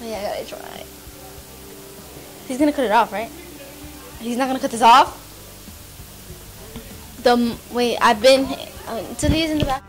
Oh, yeah, I gotta try. He's gonna cut it off, right? He's not gonna cut this off? The, wait, I've been, uh, these in the back.